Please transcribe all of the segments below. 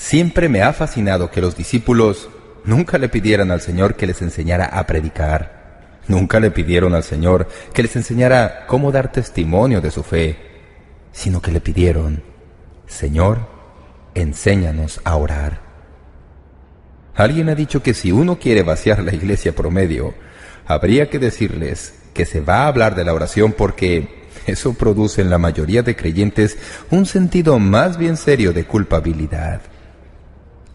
Siempre me ha fascinado que los discípulos nunca le pidieran al Señor que les enseñara a predicar. Nunca le pidieron al Señor que les enseñara cómo dar testimonio de su fe, sino que le pidieron, Señor, enséñanos a orar. Alguien ha dicho que si uno quiere vaciar la iglesia promedio, habría que decirles que se va a hablar de la oración porque eso produce en la mayoría de creyentes un sentido más bien serio de culpabilidad.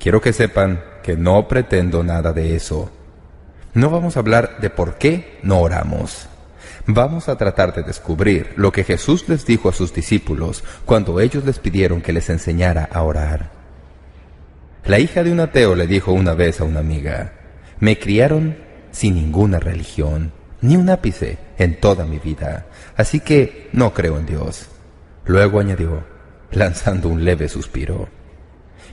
Quiero que sepan que no pretendo nada de eso. No vamos a hablar de por qué no oramos. Vamos a tratar de descubrir lo que Jesús les dijo a sus discípulos cuando ellos les pidieron que les enseñara a orar. La hija de un ateo le dijo una vez a una amiga, me criaron sin ninguna religión, ni un ápice en toda mi vida, así que no creo en Dios. Luego añadió, lanzando un leve suspiro,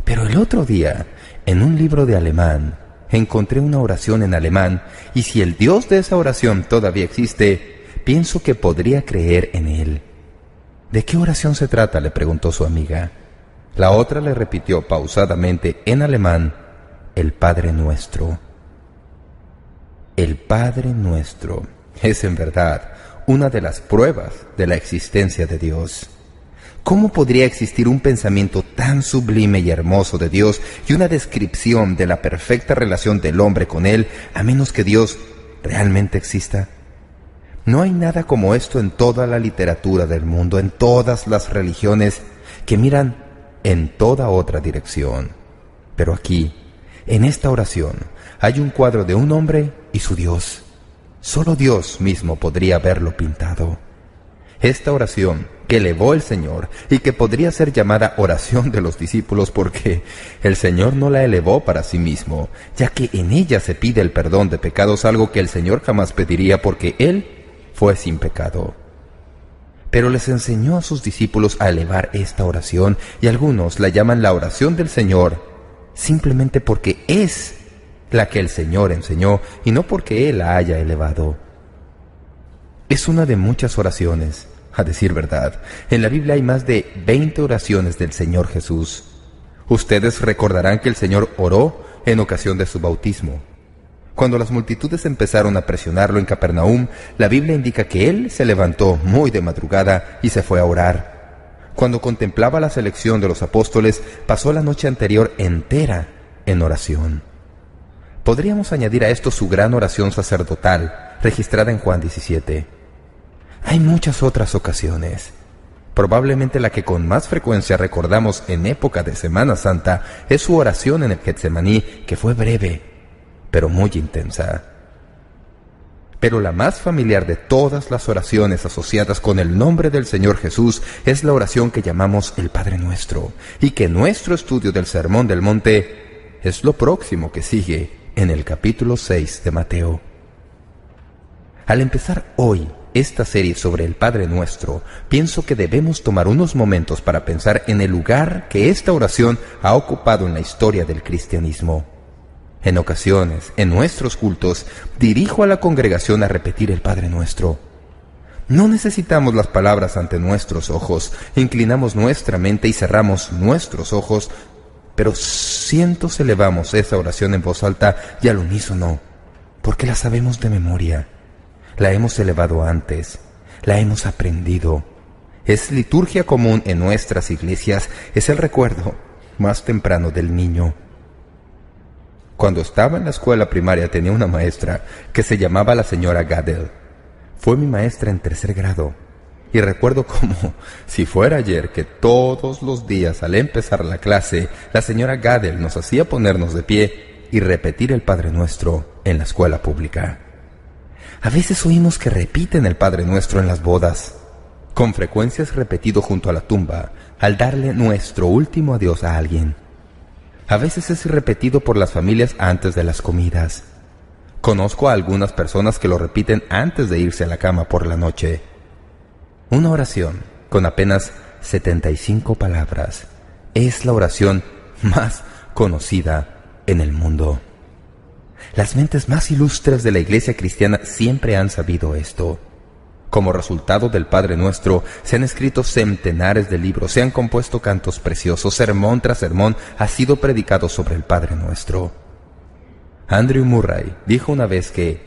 pero el otro día, en un libro de alemán, encontré una oración en alemán y si el Dios de esa oración todavía existe, pienso que podría creer en él. ¿De qué oración se trata? le preguntó su amiga. La otra le repitió pausadamente en alemán, el Padre Nuestro. El Padre Nuestro es en verdad una de las pruebas de la existencia de Dios. ¿Cómo podría existir un pensamiento tan sublime y hermoso de Dios y una descripción de la perfecta relación del hombre con Él a menos que Dios realmente exista? No hay nada como esto en toda la literatura del mundo, en todas las religiones que miran en toda otra dirección. Pero aquí, en esta oración, hay un cuadro de un hombre y su Dios. Solo Dios mismo podría haberlo pintado. Esta oración que elevó el Señor y que podría ser llamada oración de los discípulos porque el Señor no la elevó para sí mismo, ya que en ella se pide el perdón de pecados, algo que el Señor jamás pediría porque Él fue sin pecado. Pero les enseñó a sus discípulos a elevar esta oración y algunos la llaman la oración del Señor simplemente porque es la que el Señor enseñó y no porque Él la haya elevado. Es una de muchas oraciones a decir verdad, en la Biblia hay más de 20 oraciones del Señor Jesús. Ustedes recordarán que el Señor oró en ocasión de su bautismo. Cuando las multitudes empezaron a presionarlo en Capernaum, la Biblia indica que él se levantó muy de madrugada y se fue a orar. Cuando contemplaba la selección de los apóstoles, pasó la noche anterior entera en oración. Podríamos añadir a esto su gran oración sacerdotal, registrada en Juan 17. Hay muchas otras ocasiones. Probablemente la que con más frecuencia recordamos en época de Semana Santa es su oración en el Getsemaní, que fue breve, pero muy intensa. Pero la más familiar de todas las oraciones asociadas con el nombre del Señor Jesús es la oración que llamamos el Padre Nuestro, y que nuestro estudio del Sermón del Monte es lo próximo que sigue en el capítulo 6 de Mateo. Al empezar hoy esta serie sobre el Padre Nuestro, pienso que debemos tomar unos momentos para pensar en el lugar que esta oración ha ocupado en la historia del cristianismo. En ocasiones, en nuestros cultos, dirijo a la congregación a repetir el Padre Nuestro. No necesitamos las palabras ante nuestros ojos, inclinamos nuestra mente y cerramos nuestros ojos, pero cientos elevamos esa oración en voz alta y al unísono, porque la sabemos de memoria la hemos elevado antes, la hemos aprendido. Es liturgia común en nuestras iglesias, es el recuerdo más temprano del niño. Cuando estaba en la escuela primaria tenía una maestra que se llamaba la señora Gadel. Fue mi maestra en tercer grado. Y recuerdo como si fuera ayer que todos los días al empezar la clase, la señora Gadel nos hacía ponernos de pie y repetir el Padre Nuestro en la escuela pública. A veces oímos que repiten el Padre Nuestro en las bodas. Con frecuencia es repetido junto a la tumba, al darle nuestro último adiós a alguien. A veces es repetido por las familias antes de las comidas. Conozco a algunas personas que lo repiten antes de irse a la cama por la noche. Una oración con apenas 75 palabras es la oración más conocida en el mundo. Las mentes más ilustres de la iglesia cristiana siempre han sabido esto. Como resultado del Padre Nuestro, se han escrito centenares de libros, se han compuesto cantos preciosos, sermón tras sermón ha sido predicado sobre el Padre Nuestro. Andrew Murray dijo una vez que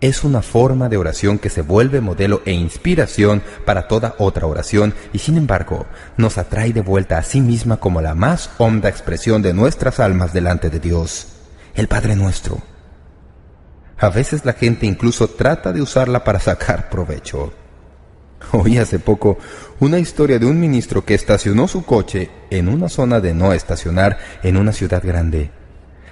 es una forma de oración que se vuelve modelo e inspiración para toda otra oración y sin embargo nos atrae de vuelta a sí misma como la más honda expresión de nuestras almas delante de Dios, el Padre Nuestro. A veces la gente incluso trata de usarla para sacar provecho. Oí hace poco una historia de un ministro que estacionó su coche en una zona de no estacionar en una ciudad grande.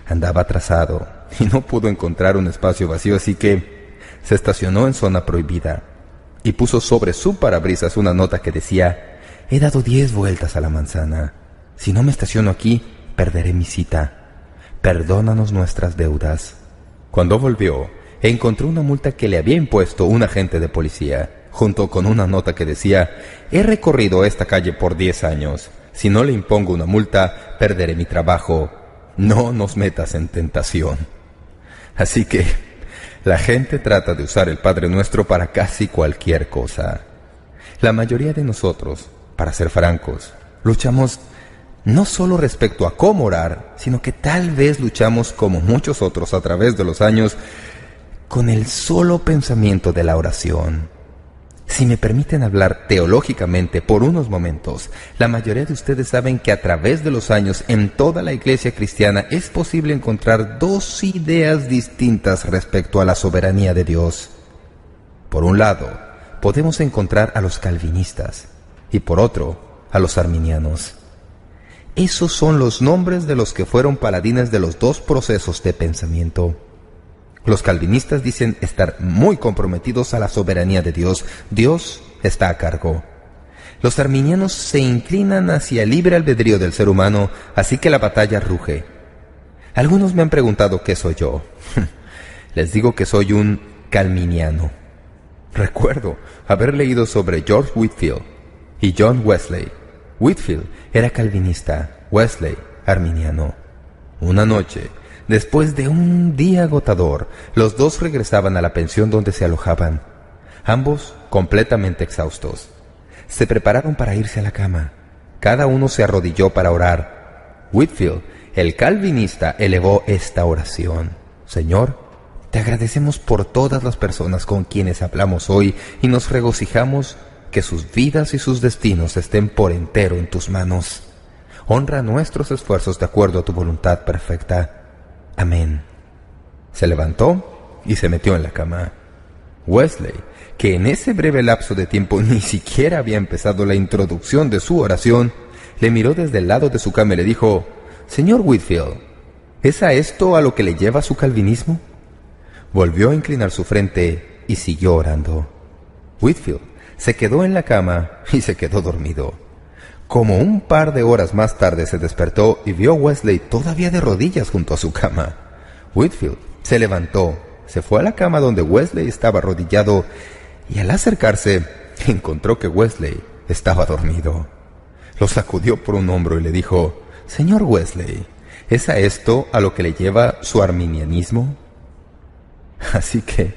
Andaba atrasado y no pudo encontrar un espacio vacío, así que se estacionó en zona prohibida y puso sobre su parabrisas una nota que decía, he dado diez vueltas a la manzana. Si no me estaciono aquí, perderé mi cita. Perdónanos nuestras deudas. Cuando volvió, encontró una multa que le había impuesto un agente de policía, junto con una nota que decía, he recorrido esta calle por diez años. Si no le impongo una multa, perderé mi trabajo. No nos metas en tentación. Así que la gente trata de usar el Padre Nuestro para casi cualquier cosa. La mayoría de nosotros, para ser francos, luchamos no solo respecto a cómo orar, sino que tal vez luchamos como muchos otros a través de los años con el solo pensamiento de la oración. Si me permiten hablar teológicamente por unos momentos, la mayoría de ustedes saben que a través de los años en toda la iglesia cristiana es posible encontrar dos ideas distintas respecto a la soberanía de Dios. Por un lado, podemos encontrar a los calvinistas y por otro, a los arminianos. Esos son los nombres de los que fueron paladines de los dos procesos de pensamiento. Los calvinistas dicen estar muy comprometidos a la soberanía de Dios. Dios está a cargo. Los arminianos se inclinan hacia el libre albedrío del ser humano, así que la batalla ruge. Algunos me han preguntado qué soy yo. Les digo que soy un calminiano. Recuerdo haber leído sobre George Whitfield y John Wesley Whitfield era calvinista, Wesley arminiano. Una noche, después de un día agotador, los dos regresaban a la pensión donde se alojaban, ambos completamente exhaustos. Se prepararon para irse a la cama. Cada uno se arrodilló para orar. Whitfield, el calvinista, elevó esta oración. Señor, te agradecemos por todas las personas con quienes hablamos hoy y nos regocijamos que sus vidas y sus destinos estén por entero en tus manos. Honra nuestros esfuerzos de acuerdo a tu voluntad perfecta. Amén. Se levantó y se metió en la cama. Wesley, que en ese breve lapso de tiempo ni siquiera había empezado la introducción de su oración, le miró desde el lado de su cama y le dijo, Señor Whitfield, ¿es a esto a lo que le lleva su calvinismo? Volvió a inclinar su frente y siguió orando. Se quedó en la cama y se quedó dormido. Como un par de horas más tarde se despertó y vio a Wesley todavía de rodillas junto a su cama. Whitfield se levantó, se fue a la cama donde Wesley estaba arrodillado y al acercarse encontró que Wesley estaba dormido. Lo sacudió por un hombro y le dijo, Señor Wesley, ¿es a esto a lo que le lleva su arminianismo? Así que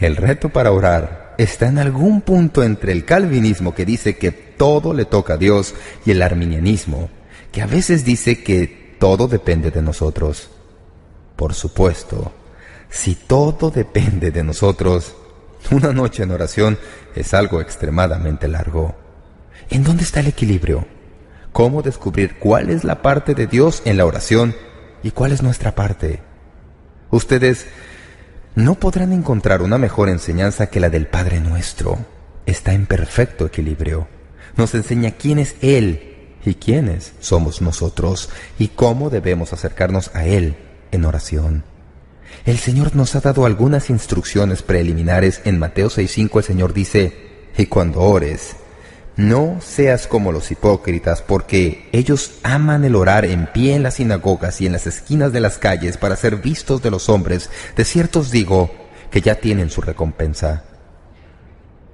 el reto para orar está en algún punto entre el calvinismo que dice que todo le toca a Dios y el arminianismo, que a veces dice que todo depende de nosotros. Por supuesto, si todo depende de nosotros, una noche en oración es algo extremadamente largo. ¿En dónde está el equilibrio? ¿Cómo descubrir cuál es la parte de Dios en la oración y cuál es nuestra parte? Ustedes no podrán encontrar una mejor enseñanza que la del Padre Nuestro. Está en perfecto equilibrio. Nos enseña quién es Él y quiénes somos nosotros y cómo debemos acercarnos a Él en oración. El Señor nos ha dado algunas instrucciones preliminares. En Mateo 6.5 el Señor dice, y cuando ores, no seas como los hipócritas, porque ellos aman el orar en pie en las sinagogas y en las esquinas de las calles para ser vistos de los hombres. De cierto os digo que ya tienen su recompensa.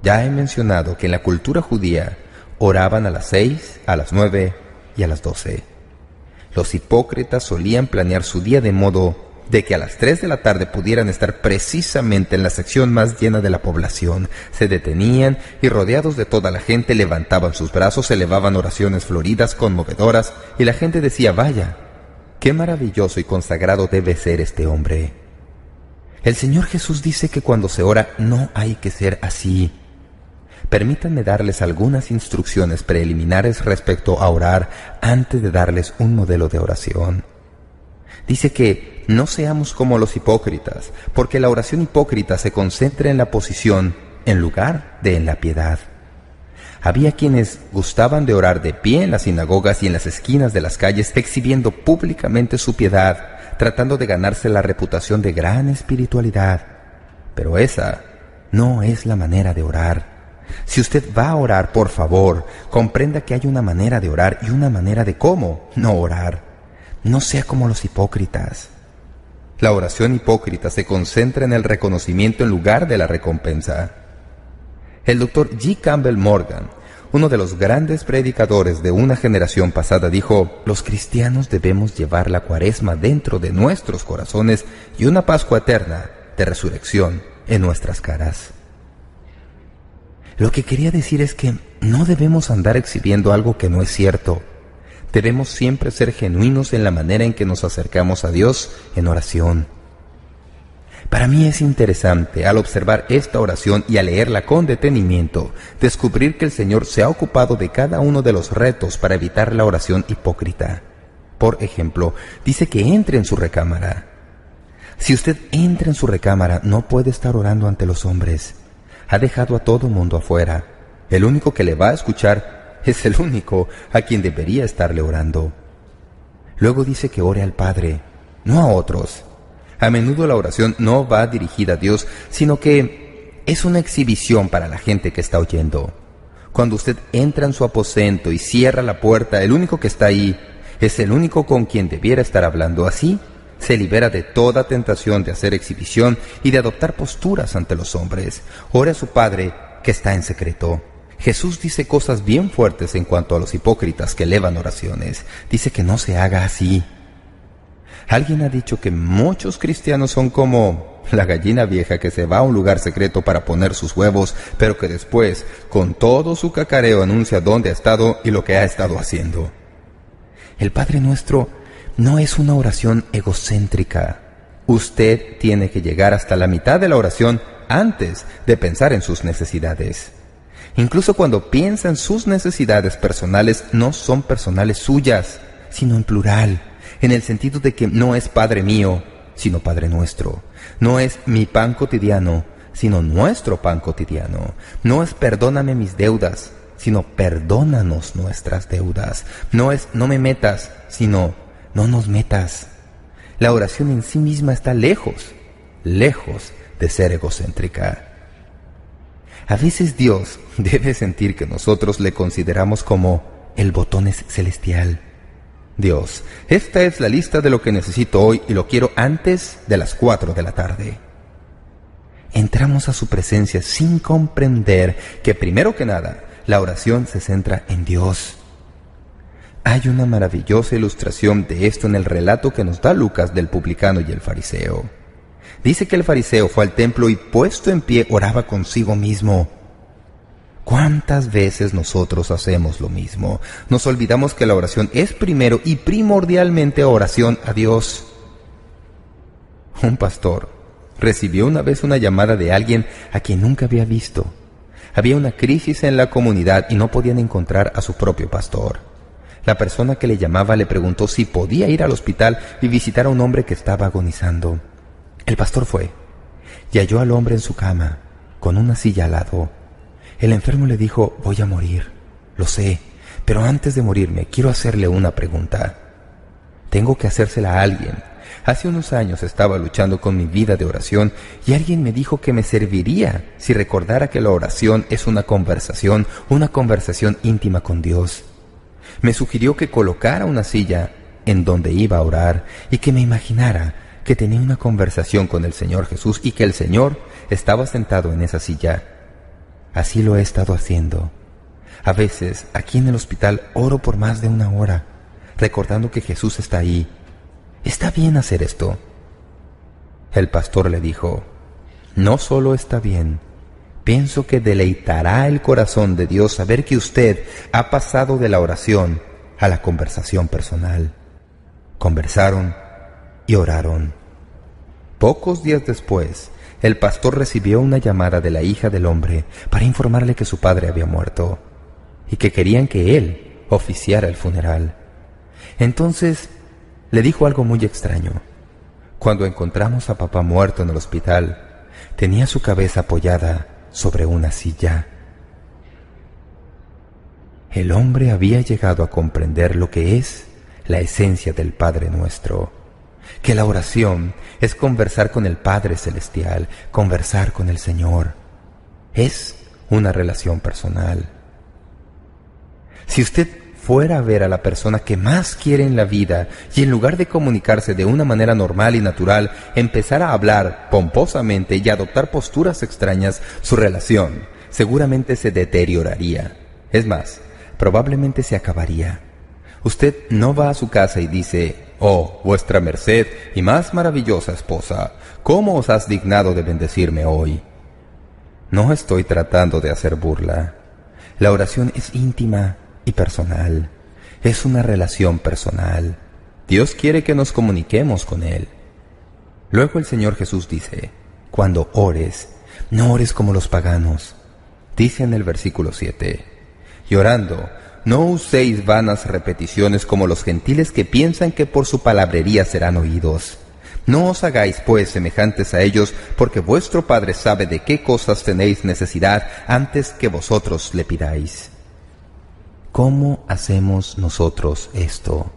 Ya he mencionado que en la cultura judía oraban a las seis, a las nueve y a las doce. Los hipócritas solían planear su día de modo de que a las 3 de la tarde pudieran estar precisamente en la sección más llena de la población. Se detenían y rodeados de toda la gente levantaban sus brazos, elevaban oraciones floridas, conmovedoras, y la gente decía, vaya, qué maravilloso y consagrado debe ser este hombre. El Señor Jesús dice que cuando se ora no hay que ser así. Permítanme darles algunas instrucciones preliminares respecto a orar antes de darles un modelo de oración. Dice que no seamos como los hipócritas, porque la oración hipócrita se concentra en la posición en lugar de en la piedad. Había quienes gustaban de orar de pie en las sinagogas y en las esquinas de las calles, exhibiendo públicamente su piedad, tratando de ganarse la reputación de gran espiritualidad. Pero esa no es la manera de orar. Si usted va a orar, por favor, comprenda que hay una manera de orar y una manera de cómo no orar. No sea como los hipócritas. La oración hipócrita se concentra en el reconocimiento en lugar de la recompensa. El doctor G. Campbell Morgan, uno de los grandes predicadores de una generación pasada, dijo, los cristianos debemos llevar la cuaresma dentro de nuestros corazones y una Pascua eterna de resurrección en nuestras caras. Lo que quería decir es que no debemos andar exhibiendo algo que no es cierto, Debemos siempre ser genuinos en la manera en que nos acercamos a Dios en oración. Para mí es interesante, al observar esta oración y al leerla con detenimiento, descubrir que el Señor se ha ocupado de cada uno de los retos para evitar la oración hipócrita. Por ejemplo, dice que entre en su recámara. Si usted entra en su recámara, no puede estar orando ante los hombres. Ha dejado a todo mundo afuera. El único que le va a escuchar es el único a quien debería estarle orando. Luego dice que ore al Padre, no a otros. A menudo la oración no va dirigida a Dios, sino que es una exhibición para la gente que está oyendo. Cuando usted entra en su aposento y cierra la puerta, el único que está ahí es el único con quien debiera estar hablando. Así se libera de toda tentación de hacer exhibición y de adoptar posturas ante los hombres. Ore a su Padre que está en secreto. Jesús dice cosas bien fuertes en cuanto a los hipócritas que elevan oraciones. Dice que no se haga así. Alguien ha dicho que muchos cristianos son como la gallina vieja que se va a un lugar secreto para poner sus huevos, pero que después, con todo su cacareo, anuncia dónde ha estado y lo que ha estado haciendo. El Padre Nuestro no es una oración egocéntrica. Usted tiene que llegar hasta la mitad de la oración antes de pensar en sus necesidades. Incluso cuando piensa en sus necesidades personales, no son personales suyas, sino en plural, en el sentido de que no es Padre mío, sino Padre nuestro. No es mi pan cotidiano, sino nuestro pan cotidiano. No es perdóname mis deudas, sino perdónanos nuestras deudas. No es no me metas, sino no nos metas. La oración en sí misma está lejos, lejos de ser egocéntrica. A veces Dios debe sentir que nosotros le consideramos como el botón celestial. Dios, esta es la lista de lo que necesito hoy y lo quiero antes de las cuatro de la tarde. Entramos a su presencia sin comprender que primero que nada la oración se centra en Dios. Hay una maravillosa ilustración de esto en el relato que nos da Lucas del publicano y el fariseo. Dice que el fariseo fue al templo y puesto en pie oraba consigo mismo. ¿Cuántas veces nosotros hacemos lo mismo? Nos olvidamos que la oración es primero y primordialmente oración a Dios. Un pastor recibió una vez una llamada de alguien a quien nunca había visto. Había una crisis en la comunidad y no podían encontrar a su propio pastor. La persona que le llamaba le preguntó si podía ir al hospital y visitar a un hombre que estaba agonizando. El pastor fue y halló al hombre en su cama, con una silla al lado. El enfermo le dijo, voy a morir, lo sé, pero antes de morirme quiero hacerle una pregunta. Tengo que hacérsela a alguien. Hace unos años estaba luchando con mi vida de oración y alguien me dijo que me serviría si recordara que la oración es una conversación, una conversación íntima con Dios. Me sugirió que colocara una silla en donde iba a orar y que me imaginara que tenía una conversación con el Señor Jesús y que el Señor estaba sentado en esa silla. Así lo he estado haciendo. A veces, aquí en el hospital, oro por más de una hora, recordando que Jesús está ahí. Está bien hacer esto. El pastor le dijo, no solo está bien, pienso que deleitará el corazón de Dios saber que usted ha pasado de la oración a la conversación personal. Conversaron y oraron. Pocos días después, el pastor recibió una llamada de la hija del hombre para informarle que su padre había muerto y que querían que él oficiara el funeral. Entonces le dijo algo muy extraño. Cuando encontramos a papá muerto en el hospital, tenía su cabeza apoyada sobre una silla. El hombre había llegado a comprender lo que es la esencia del Padre Nuestro, que la oración es conversar con el Padre Celestial, conversar con el Señor. Es una relación personal. Si usted fuera a ver a la persona que más quiere en la vida y en lugar de comunicarse de una manera normal y natural, empezara a hablar pomposamente y adoptar posturas extrañas, su relación seguramente se deterioraría. Es más, probablemente se acabaría. Usted no va a su casa y dice, Oh, vuestra merced y más maravillosa esposa, ¿cómo os has dignado de bendecirme hoy? No estoy tratando de hacer burla. La oración es íntima y personal. Es una relación personal. Dios quiere que nos comuniquemos con Él. Luego el Señor Jesús dice, cuando ores, no ores como los paganos. Dice en el versículo 7, y orando, no uséis vanas repeticiones como los gentiles que piensan que por su palabrería serán oídos. No os hagáis, pues, semejantes a ellos, porque vuestro Padre sabe de qué cosas tenéis necesidad antes que vosotros le pidáis. ¿Cómo hacemos nosotros esto?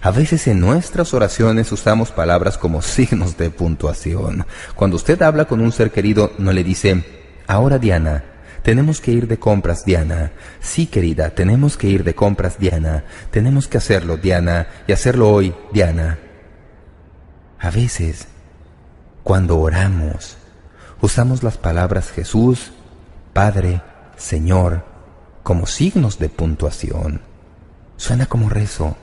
A veces en nuestras oraciones usamos palabras como signos de puntuación. Cuando usted habla con un ser querido, no le dice, ahora Diana, tenemos que ir de compras, Diana. Sí, querida, tenemos que ir de compras, Diana. Tenemos que hacerlo, Diana, y hacerlo hoy, Diana. A veces, cuando oramos, usamos las palabras Jesús, Padre, Señor, como signos de puntuación. Suena como rezo.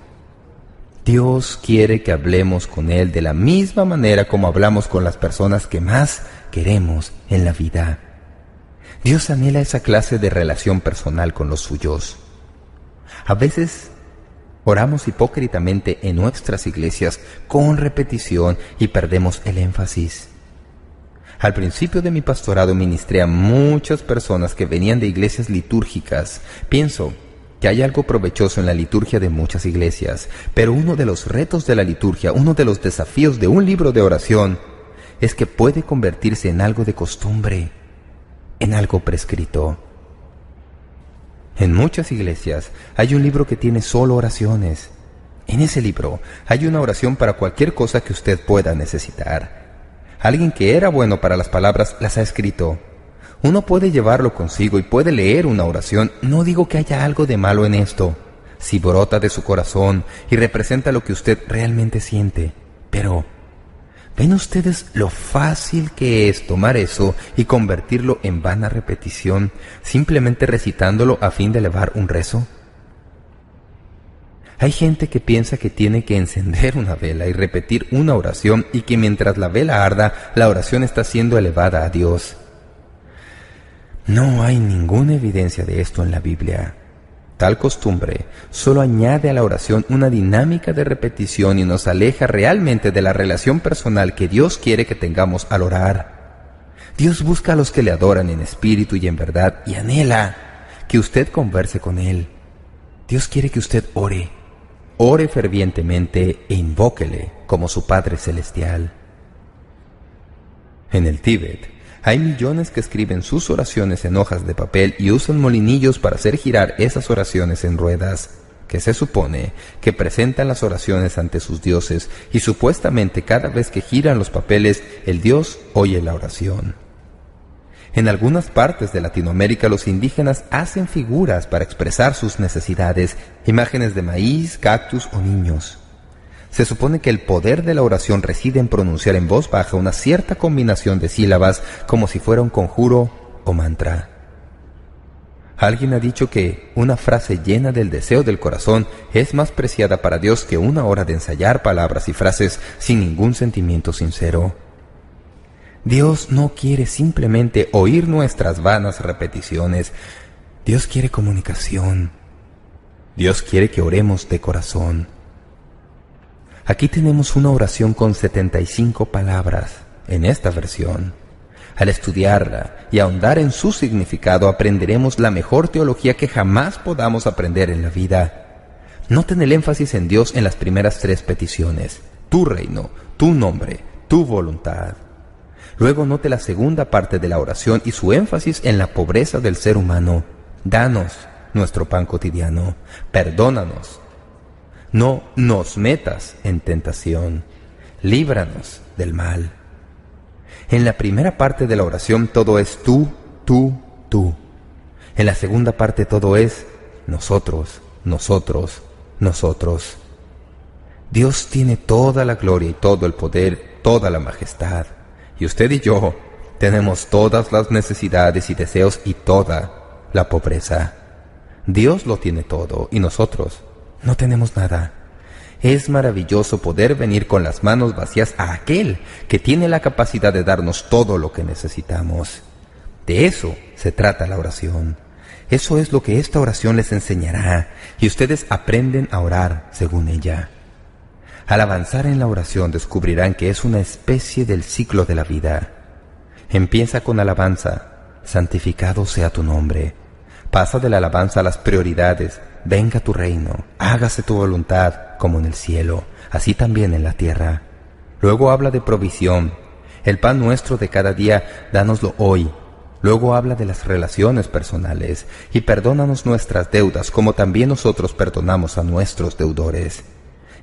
Dios quiere que hablemos con Él de la misma manera como hablamos con las personas que más queremos en la vida. Dios anhela esa clase de relación personal con los suyos. A veces oramos hipócritamente en nuestras iglesias con repetición y perdemos el énfasis. Al principio de mi pastorado ministré a muchas personas que venían de iglesias litúrgicas. Pienso que hay algo provechoso en la liturgia de muchas iglesias, pero uno de los retos de la liturgia, uno de los desafíos de un libro de oración, es que puede convertirse en algo de costumbre en algo prescrito. En muchas iglesias hay un libro que tiene solo oraciones. En ese libro hay una oración para cualquier cosa que usted pueda necesitar. Alguien que era bueno para las palabras las ha escrito. Uno puede llevarlo consigo y puede leer una oración. No digo que haya algo de malo en esto, si brota de su corazón y representa lo que usted realmente siente. Pero ¿Ven ustedes lo fácil que es tomar eso y convertirlo en vana repetición, simplemente recitándolo a fin de elevar un rezo? Hay gente que piensa que tiene que encender una vela y repetir una oración y que mientras la vela arda, la oración está siendo elevada a Dios. No hay ninguna evidencia de esto en la Biblia. Tal costumbre solo añade a la oración una dinámica de repetición y nos aleja realmente de la relación personal que Dios quiere que tengamos al orar. Dios busca a los que le adoran en espíritu y en verdad y anhela que usted converse con Él. Dios quiere que usted ore. Ore fervientemente e invóquele como su Padre Celestial. En el Tíbet, hay millones que escriben sus oraciones en hojas de papel y usan molinillos para hacer girar esas oraciones en ruedas, que se supone que presentan las oraciones ante sus dioses y supuestamente cada vez que giran los papeles el dios oye la oración. En algunas partes de Latinoamérica los indígenas hacen figuras para expresar sus necesidades, imágenes de maíz, cactus o niños. Se supone que el poder de la oración reside en pronunciar en voz baja una cierta combinación de sílabas como si fuera un conjuro o mantra. Alguien ha dicho que una frase llena del deseo del corazón es más preciada para Dios que una hora de ensayar palabras y frases sin ningún sentimiento sincero. Dios no quiere simplemente oír nuestras vanas repeticiones. Dios quiere comunicación. Dios quiere que oremos de corazón. Aquí tenemos una oración con 75 palabras en esta versión. Al estudiarla y ahondar en su significado aprenderemos la mejor teología que jamás podamos aprender en la vida. Noten el énfasis en Dios en las primeras tres peticiones. Tu reino, tu nombre, tu voluntad. Luego note la segunda parte de la oración y su énfasis en la pobreza del ser humano. Danos nuestro pan cotidiano. Perdónanos. No nos metas en tentación. Líbranos del mal. En la primera parte de la oración todo es tú, tú, tú. En la segunda parte todo es nosotros, nosotros, nosotros. Dios tiene toda la gloria y todo el poder, toda la majestad. Y usted y yo tenemos todas las necesidades y deseos y toda la pobreza. Dios lo tiene todo y nosotros no tenemos nada. Es maravilloso poder venir con las manos vacías a aquel que tiene la capacidad de darnos todo lo que necesitamos. De eso se trata la oración. Eso es lo que esta oración les enseñará y ustedes aprenden a orar según ella. Al avanzar en la oración descubrirán que es una especie del ciclo de la vida. Empieza con alabanza, santificado sea tu nombre. Pasa de la alabanza a las prioridades, venga tu reino, hágase tu voluntad como en el cielo, así también en la tierra. Luego habla de provisión, el pan nuestro de cada día, dánoslo hoy. Luego habla de las relaciones personales y perdónanos nuestras deudas como también nosotros perdonamos a nuestros deudores.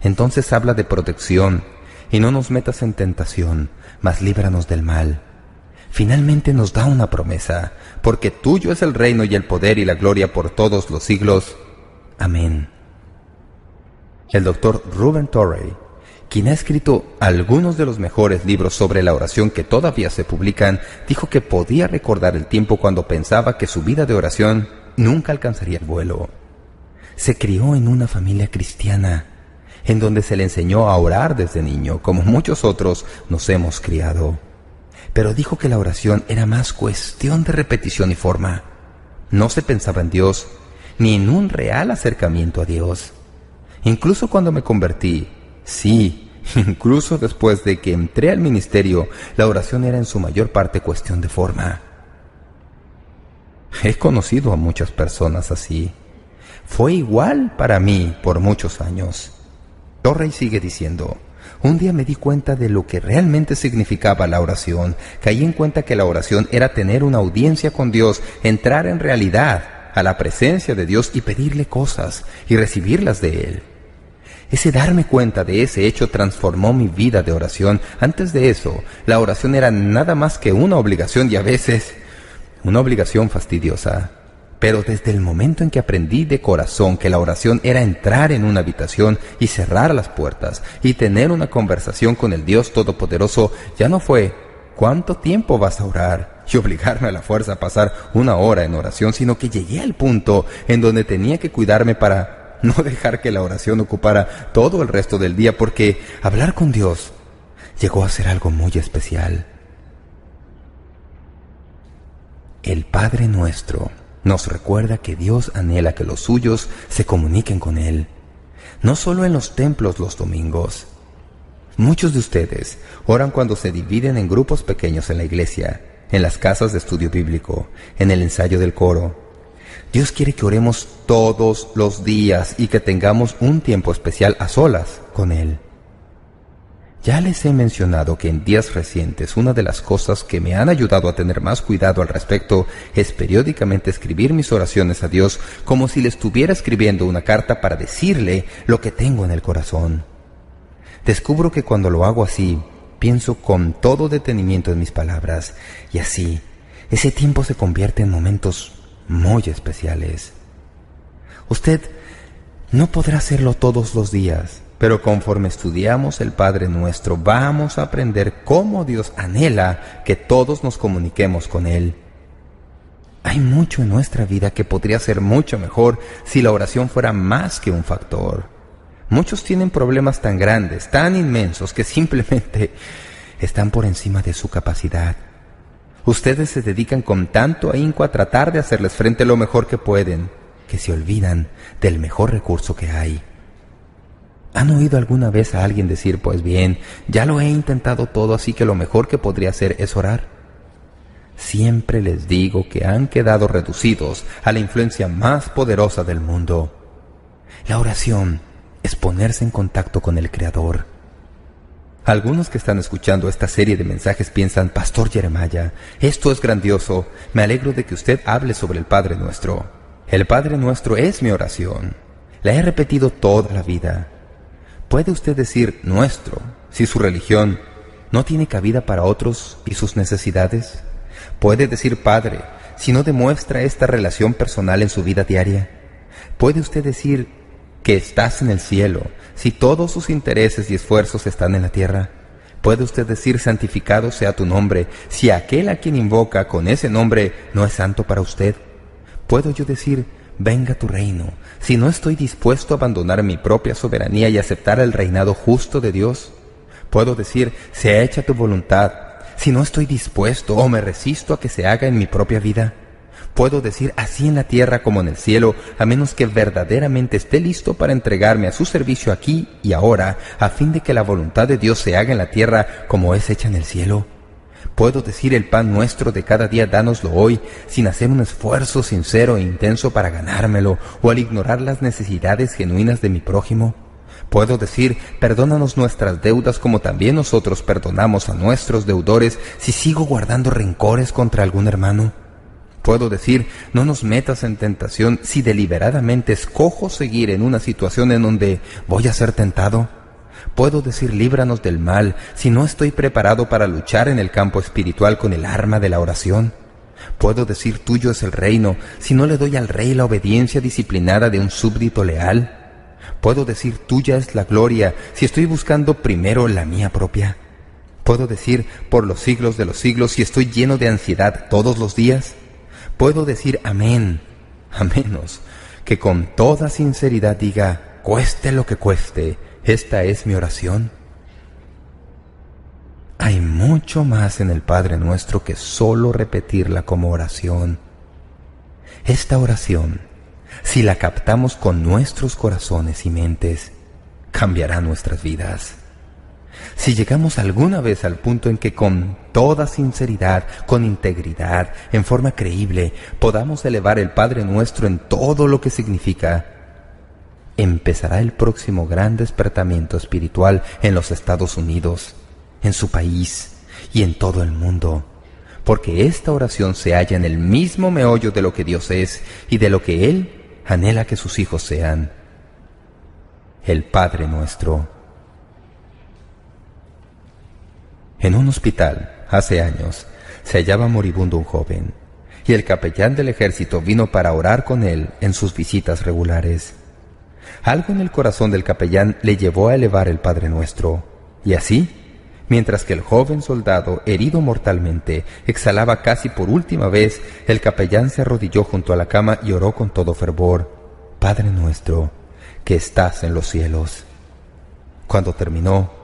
Entonces habla de protección, y no nos metas en tentación, mas líbranos del mal. Finalmente nos da una promesa, porque tuyo es el reino y el poder y la gloria por todos los siglos. Amén. El doctor Ruben Torrey, quien ha escrito algunos de los mejores libros sobre la oración que todavía se publican, dijo que podía recordar el tiempo cuando pensaba que su vida de oración nunca alcanzaría el vuelo. Se crió en una familia cristiana en donde se le enseñó a orar desde niño, como muchos otros nos hemos criado. Pero dijo que la oración era más cuestión de repetición y forma. No se pensaba en Dios, ni en un real acercamiento a Dios. Incluso cuando me convertí, sí, incluso después de que entré al ministerio, la oración era en su mayor parte cuestión de forma. He conocido a muchas personas así. Fue igual para mí por muchos años. Torrey sigue diciendo, un día me di cuenta de lo que realmente significaba la oración. Caí en cuenta que la oración era tener una audiencia con Dios, entrar en realidad a la presencia de Dios y pedirle cosas y recibirlas de Él. Ese darme cuenta de ese hecho transformó mi vida de oración. Antes de eso, la oración era nada más que una obligación y a veces una obligación fastidiosa. Pero desde el momento en que aprendí de corazón que la oración era entrar en una habitación y cerrar las puertas y tener una conversación con el Dios Todopoderoso, ya no fue ¿cuánto tiempo vas a orar? Y obligarme a la fuerza a pasar una hora en oración, sino que llegué al punto en donde tenía que cuidarme para no dejar que la oración ocupara todo el resto del día, porque hablar con Dios llegó a ser algo muy especial. El Padre Nuestro nos recuerda que Dios anhela que los suyos se comuniquen con Él, no solo en los templos los domingos. Muchos de ustedes oran cuando se dividen en grupos pequeños en la iglesia, en las casas de estudio bíblico, en el ensayo del coro. Dios quiere que oremos todos los días y que tengamos un tiempo especial a solas con Él. Ya les he mencionado que en días recientes una de las cosas que me han ayudado a tener más cuidado al respecto es periódicamente escribir mis oraciones a Dios como si le estuviera escribiendo una carta para decirle lo que tengo en el corazón. Descubro que cuando lo hago así, pienso con todo detenimiento en mis palabras y así, ese tiempo se convierte en momentos muy especiales. Usted no podrá hacerlo todos los días, pero conforme estudiamos el Padre Nuestro, vamos a aprender cómo Dios anhela que todos nos comuniquemos con Él. Hay mucho en nuestra vida que podría ser mucho mejor si la oración fuera más que un factor. Muchos tienen problemas tan grandes, tan inmensos, que simplemente están por encima de su capacidad. Ustedes se dedican con tanto ahínco a tratar de hacerles frente lo mejor que pueden, que se olvidan del mejor recurso que hay. ¿Han oído alguna vez a alguien decir, pues bien, ya lo he intentado todo, así que lo mejor que podría hacer es orar? Siempre les digo que han quedado reducidos a la influencia más poderosa del mundo. La oración es ponerse en contacto con el Creador. Algunos que están escuchando esta serie de mensajes piensan, Pastor Jeremiah, esto es grandioso, me alegro de que usted hable sobre el Padre Nuestro. El Padre Nuestro es mi oración. La he repetido toda la vida. ¿Puede usted decir nuestro si su religión no tiene cabida para otros y sus necesidades? ¿Puede decir Padre si no demuestra esta relación personal en su vida diaria? ¿Puede usted decir que estás en el cielo si todos sus intereses y esfuerzos están en la tierra? ¿Puede usted decir santificado sea tu nombre si aquel a quien invoca con ese nombre no es santo para usted? ¿Puedo yo decir venga tu reino si no estoy dispuesto a abandonar mi propia soberanía y aceptar el reinado justo de Dios? ¿Puedo decir sea hecha tu voluntad si no estoy dispuesto o me resisto a que se haga en mi propia vida? Puedo decir así en la tierra como en el cielo, a menos que verdaderamente esté listo para entregarme a su servicio aquí y ahora, a fin de que la voluntad de Dios se haga en la tierra como es hecha en el cielo. Puedo decir el pan nuestro de cada día dánoslo hoy, sin hacer un esfuerzo sincero e intenso para ganármelo, o al ignorar las necesidades genuinas de mi prójimo. Puedo decir, perdónanos nuestras deudas como también nosotros perdonamos a nuestros deudores si sigo guardando rencores contra algún hermano. Puedo decir, no nos metas en tentación si deliberadamente escojo seguir en una situación en donde voy a ser tentado. Puedo decir, líbranos del mal si no estoy preparado para luchar en el campo espiritual con el arma de la oración. Puedo decir, tuyo es el reino si no le doy al rey la obediencia disciplinada de un súbdito leal. Puedo decir, tuya es la gloria si estoy buscando primero la mía propia. Puedo decir, por los siglos de los siglos si estoy lleno de ansiedad todos los días puedo decir amén, a menos que con toda sinceridad diga, cueste lo que cueste, esta es mi oración. Hay mucho más en el Padre nuestro que solo repetirla como oración. Esta oración, si la captamos con nuestros corazones y mentes, cambiará nuestras vidas. Si llegamos alguna vez al punto en que con toda sinceridad, con integridad, en forma creíble, podamos elevar el Padre Nuestro en todo lo que significa, empezará el próximo gran despertamiento espiritual en los Estados Unidos, en su país y en todo el mundo, porque esta oración se halla en el mismo meollo de lo que Dios es y de lo que Él anhela que sus hijos sean. El Padre Nuestro. En un hospital, hace años, se hallaba moribundo un joven, y el capellán del ejército vino para orar con él en sus visitas regulares. Algo en el corazón del capellán le llevó a elevar el Padre Nuestro, y así, mientras que el joven soldado, herido mortalmente, exhalaba casi por última vez, el capellán se arrodilló junto a la cama y oró con todo fervor, Padre Nuestro, que estás en los cielos. Cuando terminó,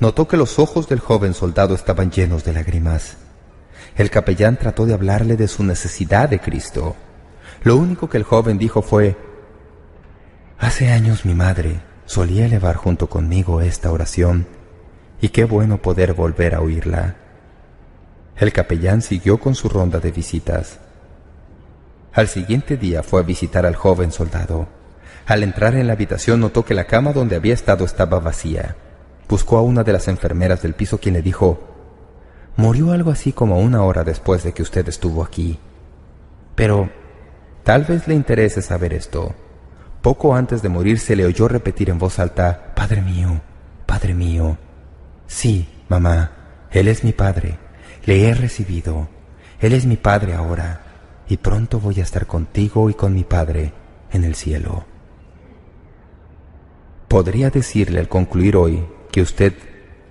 notó que los ojos del joven soldado estaban llenos de lágrimas. El capellán trató de hablarle de su necesidad de Cristo. Lo único que el joven dijo fue, Hace años mi madre solía elevar junto conmigo esta oración, y qué bueno poder volver a oírla. El capellán siguió con su ronda de visitas. Al siguiente día fue a visitar al joven soldado. Al entrar en la habitación notó que la cama donde había estado estaba vacía. Buscó a una de las enfermeras del piso quien le dijo, murió algo así como una hora después de que usted estuvo aquí. Pero tal vez le interese saber esto. Poco antes de morir se le oyó repetir en voz alta, Padre mío, Padre mío. Sí, mamá, Él es mi Padre, le he recibido. Él es mi Padre ahora, y pronto voy a estar contigo y con mi Padre en el cielo. Podría decirle al concluir hoy que usted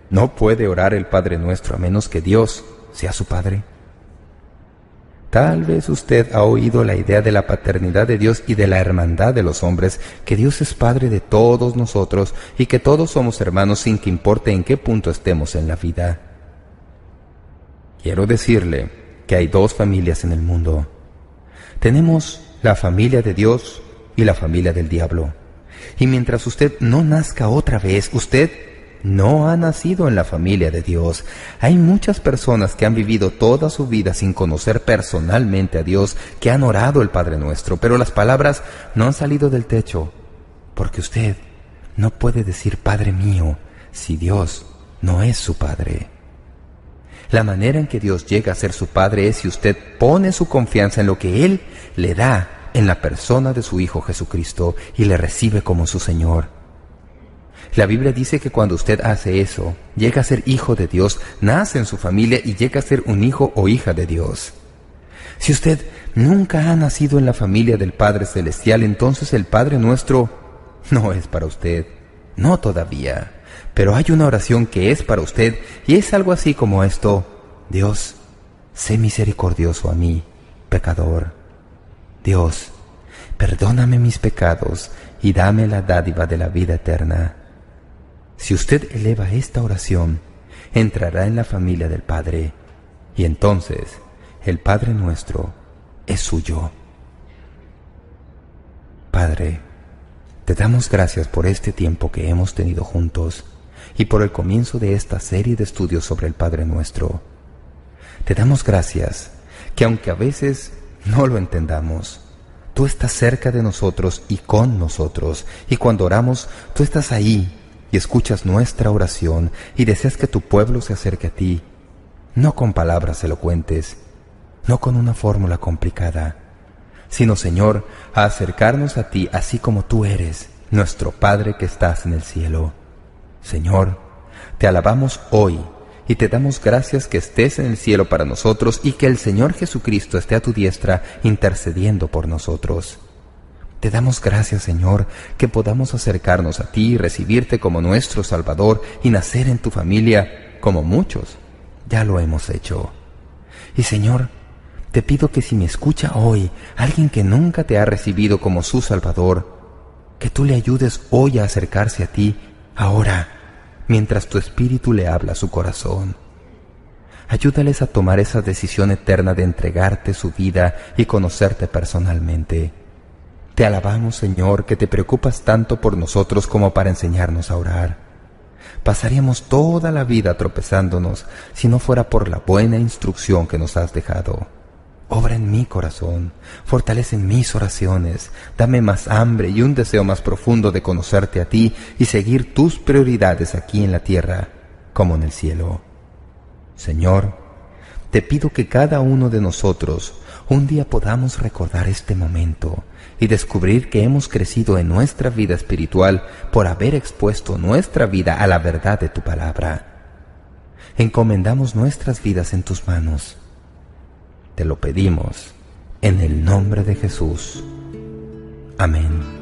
no puede orar el Padre Nuestro a menos que Dios sea su Padre? Tal vez usted ha oído la idea de la paternidad de Dios y de la hermandad de los hombres, que Dios es Padre de todos nosotros y que todos somos hermanos sin que importe en qué punto estemos en la vida. Quiero decirle que hay dos familias en el mundo. Tenemos la familia de Dios y la familia del diablo. Y mientras usted no nazca otra vez, usted no ha nacido en la familia de Dios. Hay muchas personas que han vivido toda su vida sin conocer personalmente a Dios, que han orado el Padre Nuestro, pero las palabras no han salido del techo, porque usted no puede decir Padre mío si Dios no es su Padre. La manera en que Dios llega a ser su Padre es si usted pone su confianza en lo que Él le da en la persona de su Hijo Jesucristo y le recibe como su Señor. La Biblia dice que cuando usted hace eso, llega a ser hijo de Dios, nace en su familia y llega a ser un hijo o hija de Dios. Si usted nunca ha nacido en la familia del Padre Celestial, entonces el Padre nuestro no es para usted. No todavía. Pero hay una oración que es para usted y es algo así como esto. Dios, sé misericordioso a mí, pecador. Dios, perdóname mis pecados y dame la dádiva de la vida eterna. Si usted eleva esta oración, entrará en la familia del Padre, y entonces el Padre nuestro es suyo. Padre, te damos gracias por este tiempo que hemos tenido juntos y por el comienzo de esta serie de estudios sobre el Padre nuestro. Te damos gracias que aunque a veces no lo entendamos, tú estás cerca de nosotros y con nosotros, y cuando oramos, tú estás ahí y escuchas nuestra oración y deseas que tu pueblo se acerque a ti, no con palabras elocuentes, no con una fórmula complicada, sino, Señor, a acercarnos a ti así como tú eres, nuestro Padre que estás en el cielo. Señor, te alabamos hoy y te damos gracias que estés en el cielo para nosotros y que el Señor Jesucristo esté a tu diestra intercediendo por nosotros. Te damos gracias, Señor, que podamos acercarnos a ti y recibirte como nuestro Salvador y nacer en tu familia, como muchos ya lo hemos hecho. Y Señor, te pido que si me escucha hoy alguien que nunca te ha recibido como su Salvador, que tú le ayudes hoy a acercarse a ti, ahora, mientras tu Espíritu le habla a su corazón. Ayúdales a tomar esa decisión eterna de entregarte su vida y conocerte personalmente. Te alabamos, Señor, que te preocupas tanto por nosotros como para enseñarnos a orar. Pasaríamos toda la vida tropezándonos si no fuera por la buena instrucción que nos has dejado. Obra en mi corazón, fortalece mis oraciones, dame más hambre y un deseo más profundo de conocerte a ti y seguir tus prioridades aquí en la tierra como en el cielo. Señor, te pido que cada uno de nosotros un día podamos recordar este momento y descubrir que hemos crecido en nuestra vida espiritual por haber expuesto nuestra vida a la verdad de tu palabra. Encomendamos nuestras vidas en tus manos. Te lo pedimos en el nombre de Jesús. Amén.